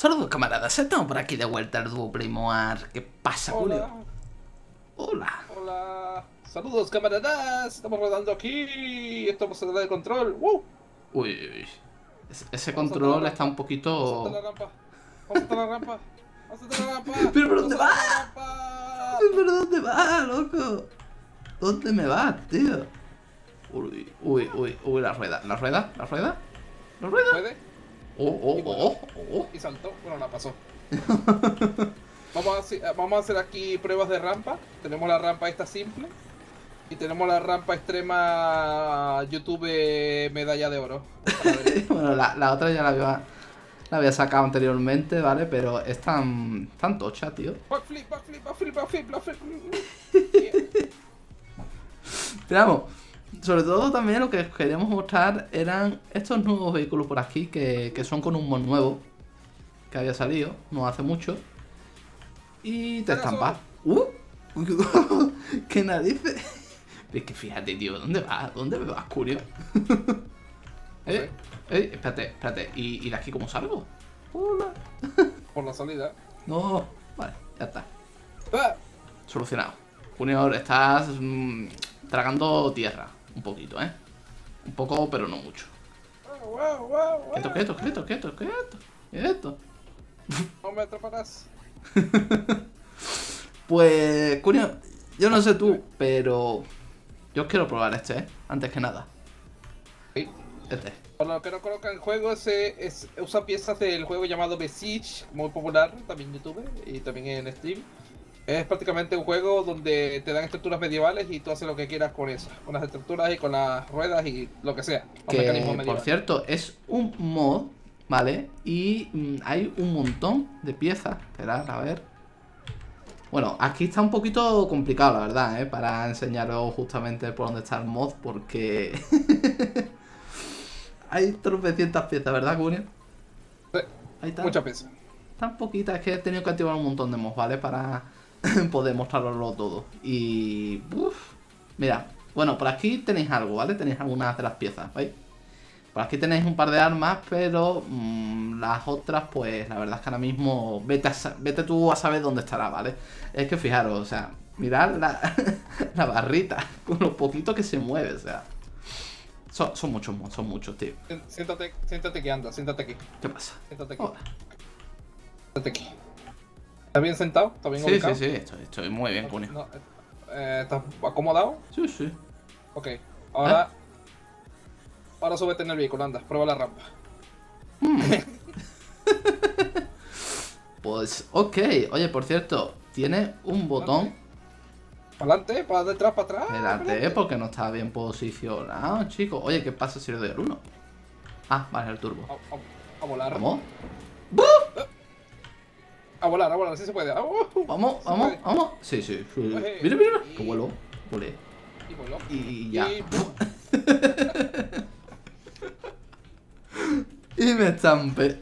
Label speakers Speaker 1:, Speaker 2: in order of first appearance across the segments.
Speaker 1: Saludos camaradas, estamos por aquí de vuelta al dúo Primoar. ¿Qué pasa, Julio?
Speaker 2: Hola.
Speaker 1: Hola.
Speaker 2: Hola. Saludos camaradas. Estamos rodando aquí. Estamos en la de control.
Speaker 1: Uy. Ese,
Speaker 2: Vamos
Speaker 1: control está un
Speaker 2: Vamos a
Speaker 1: poquito...
Speaker 2: la rampa. Vamos a la rampa. Vamos a la rampa.
Speaker 1: ¿Pero por dónde
Speaker 2: Vamos a saltar la rampa.
Speaker 1: ¿Pero dónde vas, loco? ¿Dónde me vas, tío? Uy, uy, uy, uy, la rueda, la rueda, la rueda, la rueda.
Speaker 2: ¿Puede?
Speaker 1: Oh, oh, oh, oh.
Speaker 2: Y saltó. Bueno, la pasó. vamos, a, hacer- vamos a hacer aquí pruebas de rampa. Tenemos la rampa esta simple. Y tenemos la rampa extrema YouTube medalla de oro.
Speaker 1: Bueno, la, la otra ya la había, la había sacado anteriormente, ¿vale? Pero es tan, tan tocha, tío.
Speaker 2: Backflip, backflip, backflip, backflip, backflip.
Speaker 1: Pero vamos, sobre todo también lo que queríamos mostrar eran estos nuevos vehículos por aquí que, que son con un mod nuevo que había salido no hace mucho. Y te
Speaker 2: Ahora
Speaker 1: estampas. ¡Uh! ¡Qué narices! Es que fíjate, tío, ¿dónde vas? ¿Dónde me vas, Curio? eh, eh, espérate, espérate. ¿Y, ¿Y de aquí cómo salgo? Hola.
Speaker 2: Por la salida.
Speaker 1: No, vale, ya está.
Speaker 2: Ah,
Speaker 1: Solucionado. Junior, estás mm, tragando tierra. Un poquito, ¿eh? Un poco, pero no mucho. Quieto, quieto, quieto, quieto, quieto. Quieto.
Speaker 2: No me atraparás.
Speaker 1: Pues, Junior, yo no sé tú, pero yo quiero probar este, ¿eh? Antes que nada.
Speaker 2: Sí.
Speaker 1: Este.
Speaker 2: Para los que no conozcan el juego, ese es, usa piezas del juego llamado Besiege, muy popular también en YouTube y también en Steam. Es prácticamente un juego donde te dan estructuras medievales y tú haces lo que quieras con eso, con las estructuras y con las ruedas y lo que sea.
Speaker 1: Que, por cierto, es un mod, ¿vale? Y mm, hay un montón de piezas. Esperad, a ver. Bueno, aquí está un poquito complicado, la verdad, ¿eh? Para enseñaros justamente por dónde está el mod, porque... hay tropecientas piezas, ¿verdad, Junior?
Speaker 2: Sí,
Speaker 1: Ahí está.
Speaker 2: Mucha pesa.
Speaker 1: Tan poquitas, es que he tenido que activar un montón de mods, ¿vale? Para poder mostraroslo todo. Y... uf, mira, bueno, por aquí tenéis algo, ¿vale? Tenéis algunas de las piezas, ¿veis? Por aquí tenéis un par de armas, pero mm, las otras, pues la verdad es que ahora mismo vete, a vete tú a saber dónde estará, ¿vale? Es que fijaros, o sea, mirad la, la barrita, con lo poquito que se mueve, o sea. Son, son muchos son muchos, tío.
Speaker 2: Siéntate, siéntate que anda, siéntate aquí,
Speaker 1: ¿Qué pasa?
Speaker 2: siéntate aquí,
Speaker 1: Hola.
Speaker 2: siéntate aquí. ¿Estás bien sentado? ¿Estás bien
Speaker 1: Sí, sí,
Speaker 2: ubicado?
Speaker 1: sí, estoy, estoy muy bien, Cunio.
Speaker 2: no, eh, ¿Estás acomodado?
Speaker 1: Sí, sí.
Speaker 2: Ok. Ahora... Ahora súbete en el vehículo, anda, prueba la rampa.
Speaker 1: Pues, ok. Oye, por cierto, tiene un botón.
Speaker 2: ¿Para adelante? ¿Para detrás? ¿Para atrás?
Speaker 1: Espérate, porque no está bien posicionado, chicos. Oye, ¿qué pasa si le doy al 1? Ah, vale, el turbo.
Speaker 2: A, a- a volar.
Speaker 1: Vamos,
Speaker 2: A volar, a volar, así se puede. Ah, uh,
Speaker 1: vamos,
Speaker 2: Se
Speaker 1: vamos,
Speaker 2: puede.
Speaker 1: vamos. Sí, sí. sí. Mira,
Speaker 2: Oye,
Speaker 1: mira, mira.
Speaker 2: y-
Speaker 1: Que vuelo. Volé.
Speaker 2: Y voló.
Speaker 1: Y ya.
Speaker 2: Y-
Speaker 1: Y me estampé.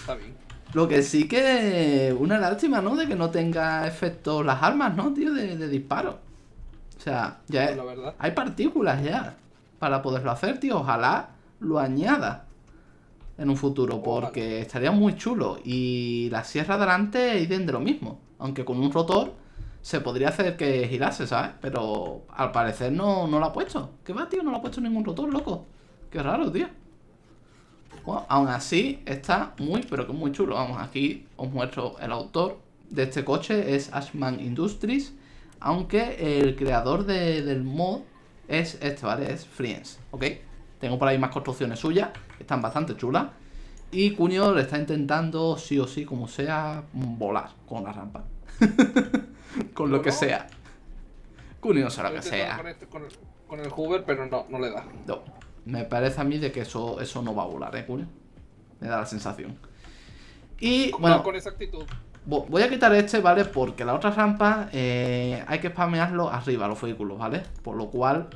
Speaker 2: Está bien.
Speaker 1: Lo que sí que. Una lástima, ¿no? De que no tenga efectos las armas, ¿no, tío? De, de disparo. O sea, ya
Speaker 2: Pues
Speaker 1: es.
Speaker 2: la.
Speaker 1: Hay partículas ya para poderlo hacer, tío. Ojalá lo añada en un futuro, porque estaría muy chulo. Y la sierra delante es de lo mismo. Aunque con un rotor se podría hacer que girase, ¿sabes? Pero al parecer no, no lo ha puesto. ¿Qué va, tío? No lo ha puesto ningún rotor, loco. Qué raro, tío. Bueno, aún así está muy, pero que muy chulo. Vamos, aquí os muestro el autor de este coche, es Ashman Industries. Aunque el creador de- del mod es este, ¿vale? Es Friends, ¿ok? Tengo por ahí más construcciones suyas, están bastante chulas. Y Cunio le está intentando, sí o sí, como sea, volar con la rampa. con lo que sea. Cunio sé lo que sea.
Speaker 2: Con, este- con el, con el Hoover, pero no, no le da.
Speaker 1: No, me parece a mí de que eso, eso no va a volar, ¿eh, Cunio? Me da la sensación. Y, bueno,
Speaker 2: No con esa actitud.
Speaker 1: Vo- Voy a quitar este, ¿vale? Porque la otra rampa eh, hay que spamearlo arriba, los vehículos, ¿vale? Por lo cual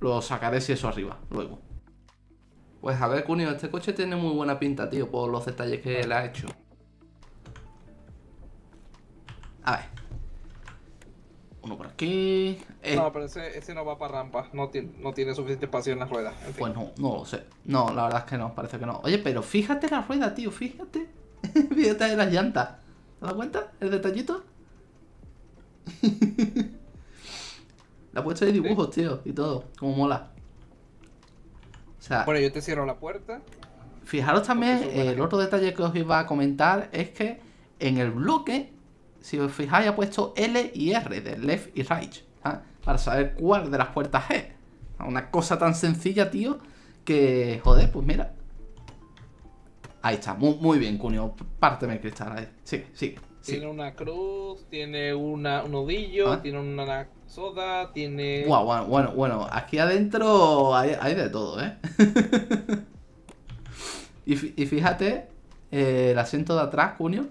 Speaker 1: lo sacaré si eso arriba, luego. Pues a ver, Cunio, este coche tiene muy buena pinta, tío, por los detalles que le ha hecho. A ver. Uno por aquí. Eh,
Speaker 2: No, pero ese, ese no va para rampa. No tiene, no tiene suficiente espacio en las ruedas. En fin.
Speaker 1: Pues no, no lo sé. No, la verdad es que no, parece que no. Oye, pero fíjate la rueda, tío, fíjate. fíjate de las llantas. ¿Te das cuenta? El detallito. Le ha puesto ahí dibujos, tío, y todo. Como mola. Sea,
Speaker 2: Bueno, yo te cierro la puerta.
Speaker 1: fijaros también, el otro detalle que os iba a comentar es que en el bloque, si os fijáis, ha puesto L y R de left y right. ¿ah? Para saber cuál de las puertas es. Una cosa tan sencilla, tío, que, joder, pues mira. Ahí está, muy, muy bien, Cunio. Párteme el cristal ahí. Sigue, sigue.
Speaker 2: Tiene una cruz, tiene una, un nudillo,
Speaker 1: Ah.
Speaker 2: tiene una soda, tiene.
Speaker 1: Guau, bueno, bueno, bueno, aquí adentro hay, hay de todo, ¿eh? y, y fíjate, eh, el asiento de atrás, Cunio,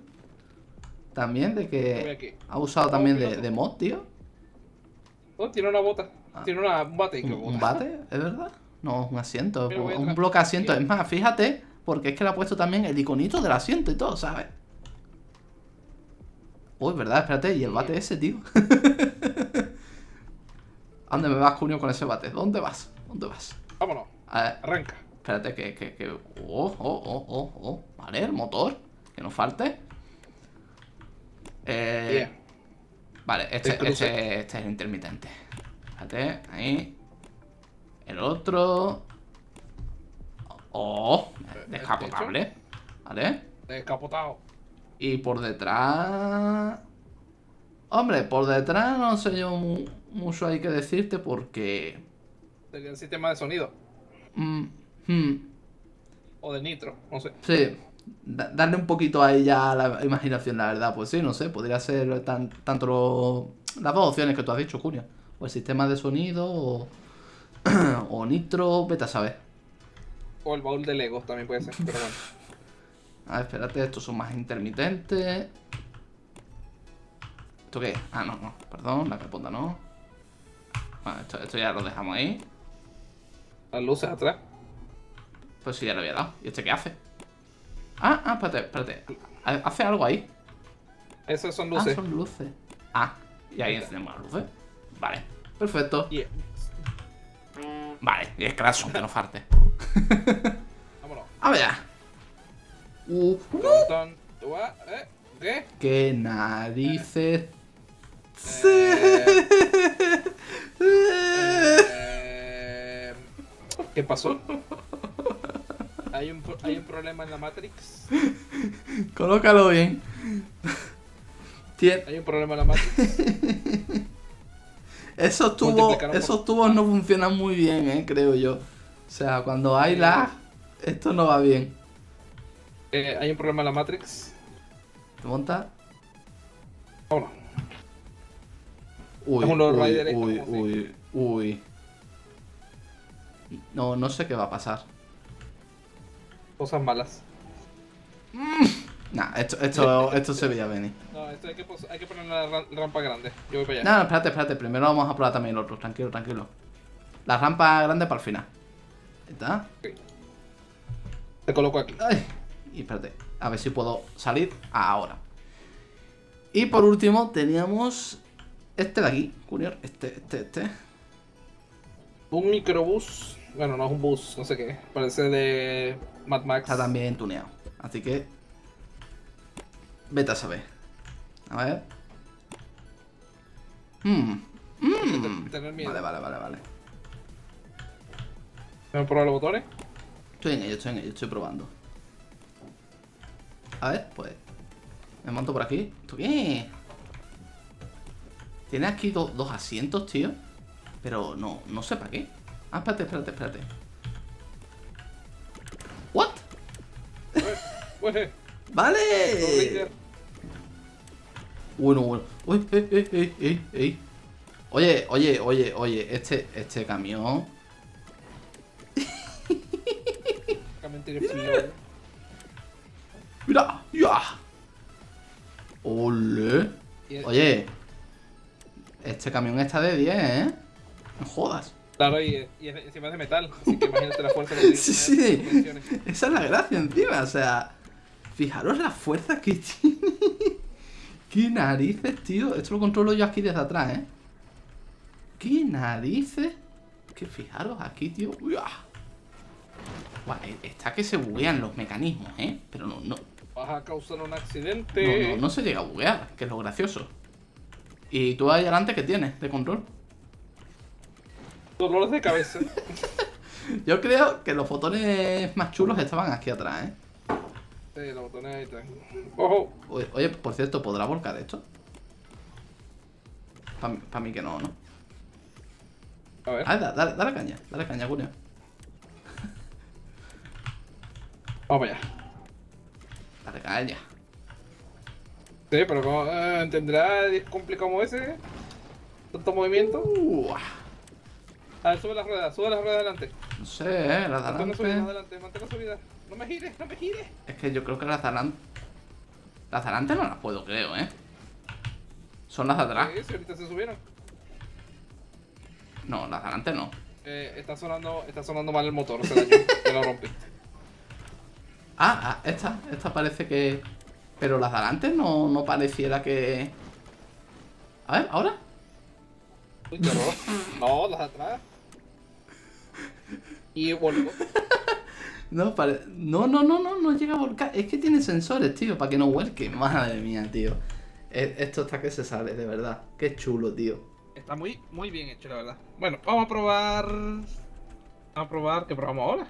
Speaker 1: también de que ha usado también de,
Speaker 2: piloto.
Speaker 1: de mod, tío.
Speaker 2: Oh, tiene una bota.
Speaker 1: Ah.
Speaker 2: Tiene una, un bate.
Speaker 1: ¿Un,
Speaker 2: que
Speaker 1: un
Speaker 2: bota.
Speaker 1: bate? ¿Es verdad? No, un asiento,
Speaker 2: Mira,
Speaker 1: un bloque de asiento. Es más, fíjate, porque es que le ha puesto también el iconito del asiento y todo, ¿sabes? Uy, ¿verdad? Espérate, y el bate ese, tío. ¿A dónde me vas, Cunio, con ese bate? ¿Dónde vas? ¿Dónde vas?
Speaker 2: Vámonos.
Speaker 1: A ver,
Speaker 2: Arranca.
Speaker 1: Espérate, que, que, que. Oh, oh, oh, oh, oh. Vale, el motor. Que no falte. Eh,
Speaker 2: Bien.
Speaker 1: Vale, este, este, este es el intermitente. Espérate, ahí. El otro. Oh, descapotable. Vale.
Speaker 2: Descapotado.
Speaker 1: Y por detrás. Hombre, por detrás no sé yo mu- mucho hay que decirte porque.
Speaker 2: El sistema de sonido.
Speaker 1: mm, hmm,
Speaker 2: O de nitro. No sé.
Speaker 1: Sí, da- darle un poquito ahí ya a la imaginación, la verdad. Pues sí, no sé, podría ser tan- tanto lo- las dos opciones que tú has dicho, Julio. O el sistema de sonido o, o nitro, vete a saber.
Speaker 2: O el baúl de Lego también puede ser. Pero bueno.
Speaker 1: A ver, espérate, estos son más intermitentes. ¿Esto qué? es? Ah, no, no, perdón, la capota no. Bueno, esto, esto ya lo dejamos ahí.
Speaker 2: Las luces atrás.
Speaker 1: Pues sí, ya lo había dado. ¿Y este qué hace? Ah, ah, espérate, espérate. Ha- Hace algo ahí.
Speaker 2: Esas son
Speaker 1: Ah,
Speaker 2: luces.
Speaker 1: son luces. Ah, y ahí encendemos las luces. Vale, perfecto. Vale, y es son que no falte.
Speaker 2: vámonos.
Speaker 1: A ver. Uh.
Speaker 2: ¿Qué?
Speaker 1: qué narices.
Speaker 2: Eh, eh, ¿Qué pasó? ¿Hay un, ¿Hay un problema en la Matrix?
Speaker 1: Colócalo bien.
Speaker 2: ¿Hay un problema en la Matrix?
Speaker 1: esos tubos, esos tubos no funcionan muy bien, eh, creo yo. O sea, cuando hay lag, esto no va bien.
Speaker 2: Eh, ¿Hay un problema en la Matrix?
Speaker 1: ¿Te monta?
Speaker 2: Vámonos.
Speaker 1: Uy, uy, uy, uy, uy. No, no sé qué va a pasar.
Speaker 2: Cosas malas.
Speaker 1: Nah, esto, esto, esto se veía venir.
Speaker 2: No, esto hay que, pos- hay que poner una ra- rampa grande. Yo voy para allá.
Speaker 1: No, no, espérate, espérate. Primero vamos a probar también el otro. Tranquilo, tranquilo. La rampa grande para el final. Ahí está.
Speaker 2: Te coloco aquí.
Speaker 1: Ay, y espérate. A ver si puedo salir ahora. Y por último teníamos este de aquí, Junior. Este, este, este.
Speaker 2: Un microbús. Bueno, no es un bus, no sé qué. Parece de Mad Max.
Speaker 1: Está también tuneado. Así que... Vete a saber. A ver.
Speaker 2: Tener miedo.
Speaker 1: Vale, vale, vale, vale.
Speaker 2: ¿Tengo que probar los botones?
Speaker 1: Estoy en ello, estoy en ello, estoy probando. A ver, pues. Me monto por aquí. ¿Esto qué? Tiene aquí do- dos asientos, tío. Pero no, no sé para qué. Ah, espérate, espérate, espérate. ¿What?
Speaker 2: Pues,
Speaker 1: ¡Vale!
Speaker 2: Raider.
Speaker 1: Bueno, bueno. Uy, ey, ey, ey, ey. Oye, oye, oye, oye, este, este camión.
Speaker 2: También tiene frío.
Speaker 1: Mira, ya. Ole. Oye, este camión está de 10, ¿eh? No jodas.
Speaker 2: Claro, y, encima es de metal. Así que imagínate la fuerza que tiene.
Speaker 1: Sí, sí. Esa es la gracia encima, o sea. Fijaros la fuerza que tiene. Qué narices, tío. Esto lo controlo yo aquí desde atrás, ¿eh? ¿Qué narices? Que fijaros aquí, tío. Uah. Buah, eh, está que se buguean los mecanismos, ¿eh? Pero no, no,
Speaker 2: Vas a causar un
Speaker 1: no,
Speaker 2: accidente.
Speaker 1: no, no se llega a buguear, que es lo gracioso. ¿Y tú ahí adelante qué tienes de control?
Speaker 2: Dolores de cabeza.
Speaker 1: Yo creo que los botones más chulos estaban aquí atrás, ¿eh?
Speaker 2: sí, los botones ahí están. Ojo.
Speaker 1: Oye, oye, por cierto, ¿podrá volcar esto? Para mí que no, ¿no?
Speaker 2: A ver.
Speaker 1: Ah, da- dale, dale caña, dale caña, Junio.
Speaker 2: Vamos allá.
Speaker 1: Caña.
Speaker 2: Sí, pero como, eh, ¿tendrá complicado como ese? Tanto movimiento.
Speaker 1: Uah.
Speaker 2: A ver, sube las ruedas, sube las ruedas adelante.
Speaker 1: No sé, ¿eh? Las de adelante.
Speaker 2: subida. No me gires, no me gires.
Speaker 1: Es que yo creo que las de adelante. Las de adelante no las puedo, creo, ¿eh? Son las de atrás.
Speaker 2: Sí, sí, ahorita se subieron.
Speaker 1: No, las de adelante no.
Speaker 2: Eh, está sonando, está sonando mal el motor, se dañó, me lo rompí.
Speaker 1: Ah, ah, esta, esta parece que. Pero las de adelante no, no pareciera que. A ver, ¿ahora?
Speaker 2: Uy, qué horror. No, las de atrás. Y volvió.
Speaker 1: No, pare- no, no, no, no, no llega a volcar. Es que tiene sensores, tío, para que no vuelque. Madre mía, tío. E- Esto está que se sale, de verdad. Qué chulo, tío.
Speaker 2: Está muy, muy bien hecho, la verdad. Bueno, vamos a probar. Vamos a probar, ¿qué probamos ahora?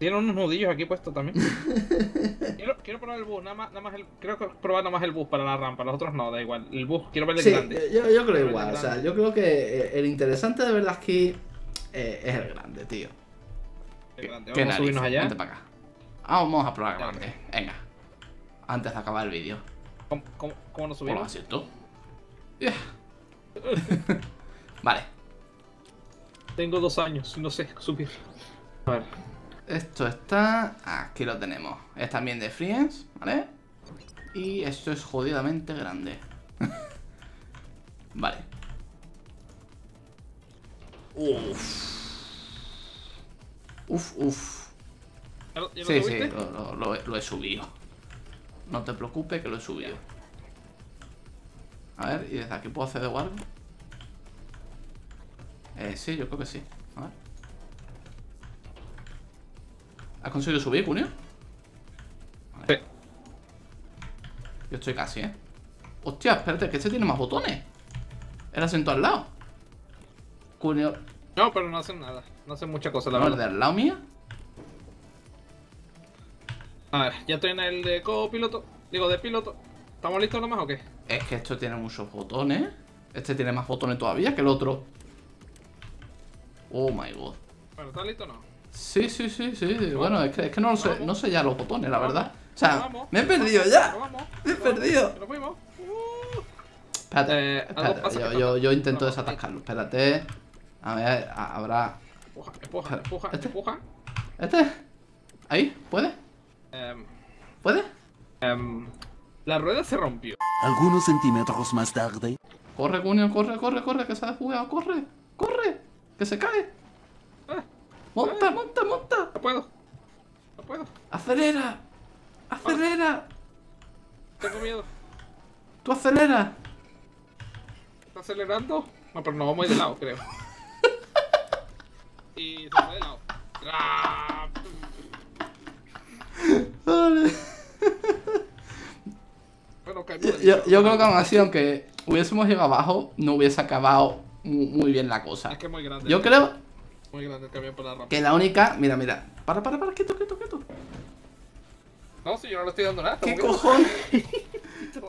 Speaker 2: Tiene unos nudillos aquí puestos también. quiero, quiero probar el bus, nada más, nada más el, quiero probar nada más el bus para la rampa, los otros no, da igual. El bus, quiero ver el
Speaker 1: Sí,
Speaker 2: grande.
Speaker 1: yo, yo creo igual. O sea, yo creo que eh, el interesante de verdad aquí eh, es el grande, tío.
Speaker 2: El grande.
Speaker 1: ¿Qué
Speaker 2: Vamos a subirnos allá.
Speaker 1: Vente para acá. Ah, vamos a probar el grande. Venga. Antes de acabar el vídeo.
Speaker 2: ¿Cómo, cómo, cómo nos
Speaker 1: Por lo
Speaker 2: subimos?
Speaker 1: asiento. Yeah. vale.
Speaker 2: Tengo dos años y no sé subir. A ver.
Speaker 1: Esto está... Aquí lo tenemos. Es también de Friends, ¿vale? Y esto es jodidamente grande. vale. Uf. Uf, uf.
Speaker 2: ¿Ya lo, ya lo
Speaker 1: Sí, sí, lo, lo- lo he, lo he subido. No te preocupes que lo he subido. A ver, ¿y desde aquí puedo hacer de algo? Eh, sí, yo creo que sí. ¿Has conseguido subir, Cunio?
Speaker 2: Sí.
Speaker 1: Yo estoy casi, ¿eh? Hostia, espérate, que este tiene más botones. El asiento al lado. Cunio,
Speaker 2: No, pero no hacen nada. No hacen mucha cosa, la
Speaker 1: ¿no el de
Speaker 2: verdad.
Speaker 1: al lado mía?
Speaker 2: A ver, ya estoy en el de copiloto. Digo, de piloto. ¿Estamos listos nomás o qué?
Speaker 1: Es que esto tiene muchos botones. Este tiene más botones todavía que el otro. Oh my god.
Speaker 2: Bueno, ¿estás listo o no?
Speaker 1: Sí, sí, sí, sí. Bueno, es que, es que no, lo sé, no sé ya los botones, la verdad. O sea, me he perdido ya.
Speaker 2: Vamos,
Speaker 1: Me he perdido. Espérate,
Speaker 2: Eh,
Speaker 1: espérate. Yo,
Speaker 2: que
Speaker 1: yo, intento desatascarlo. Espérate. A ver, habrá.
Speaker 2: Empuja, empuja, empuja,
Speaker 1: ¿Este?
Speaker 2: empuja.
Speaker 1: ¿Este? ¿Ahí? ¿Puede?
Speaker 2: Em,
Speaker 1: ¿Puede?
Speaker 2: em, la rueda se rompió.
Speaker 3: Algunos centímetros más tarde.
Speaker 1: Corre, Cunio, corre, corre, corre, que se ha desjugado. Corre, corre, que se cae.
Speaker 2: Ah,
Speaker 1: Monta, monta, monta.
Speaker 2: no puedo. No puedo.
Speaker 1: Acelera. Acelera.
Speaker 2: Tengo miedo.
Speaker 1: Tú acelera.
Speaker 2: ¿Está acelerando? No, pero nos vamos a ir de lado, creo. Y se fue de lado. ¡Ah!
Speaker 1: Vale.
Speaker 2: Bueno,
Speaker 1: Yo, yo- yo creo que aún así, aunque hubiésemos llegado abajo, no hubiese acabado mu- muy bien la cosa.
Speaker 2: Es que es muy grande.
Speaker 1: Yo creo
Speaker 2: Muy grande el camión por la rampa.
Speaker 1: que la única. Mira, mira. Para, para, para, quieto, quieto, quieto.
Speaker 2: No, si yo no le estoy dando nada.
Speaker 1: ¿Qué cojones?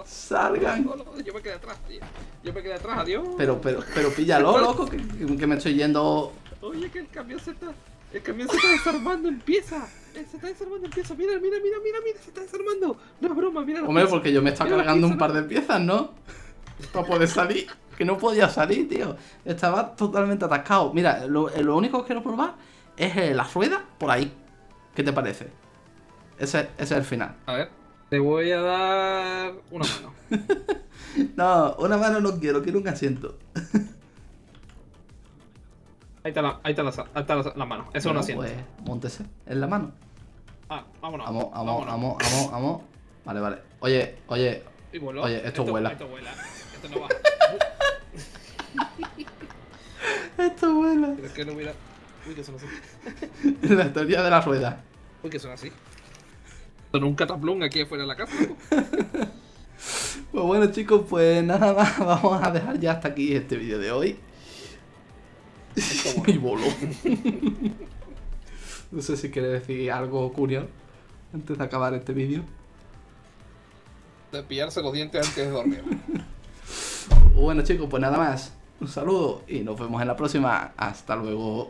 Speaker 1: Salgan.
Speaker 2: Yo me quedé atrás, tío. Yo me quedé atrás, adiós.
Speaker 1: Pero, pero, pero píllalo, loco, que, que me estoy yendo.
Speaker 2: Oye, que el camión se está. El camión se está desarmando en pieza. Eh, Se está desarmando en pieza. Mira, mira, mira, mira, mira. Se está desarmando. No es broma, mira.
Speaker 1: Hombre,
Speaker 2: pieza.
Speaker 1: porque yo me estaba
Speaker 2: Mira
Speaker 1: cargando un par de piezas, ¿no? Para poder salir. Que no podía salir, tío. Estaba totalmente atascado. Mira, lo, eh, lo único que quiero probar es eh, la rueda por ahí. ¿Qué te parece? Ese, ese es el final.
Speaker 2: A ver. Te voy a dar una mano.
Speaker 1: No, una mano no quiero, quiero un asiento.
Speaker 2: Ahí está la, ahí está la, ahí está la, la mano. Eso es un asiento.
Speaker 1: Pues, montese en la mano.
Speaker 2: Ah, vámonos.
Speaker 1: Vamos, vamos, vamos, vamos, vamos. Vale, vale. Oye, oye. Oye, esto vuela.
Speaker 2: Esto vuela. Esto no va.
Speaker 1: Esto vuela.
Speaker 2: Pero es que no hubiera. Uy, que son así.
Speaker 1: La teoría de la rueda.
Speaker 2: Uy, que son así. Son un cataplum aquí afuera de la casa.
Speaker 1: Pues bueno chicos, pues nada más, vamos a dejar ya hasta aquí este vídeo de hoy. y voló. no sé si quiere decir algo curioso antes de acabar este vídeo.
Speaker 2: De pillarse los dientes antes de dormir.
Speaker 1: Bueno chicos, pues nada más. Un saludo y nos vemos en la próxima. Hasta luego.